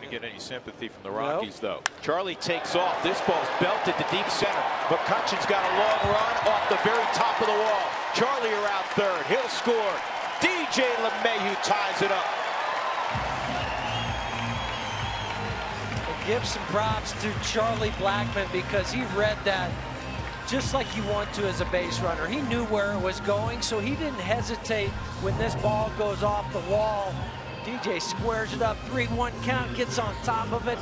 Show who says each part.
Speaker 1: to get any sympathy from the Rockies, though. Charlie takes off. This ball's belted to deep center. McCutchen's got a long run off the very top of the wall. Charlie around third. He'll score. DJ LeMahieu ties it up.
Speaker 2: Give some props to Charlie Blackmon because he read that just like you want to as a base runner. He knew where it was going, so he didn't hesitate when this ball goes off the wall. DJ squares it up, 3-1 count, gets on top of it.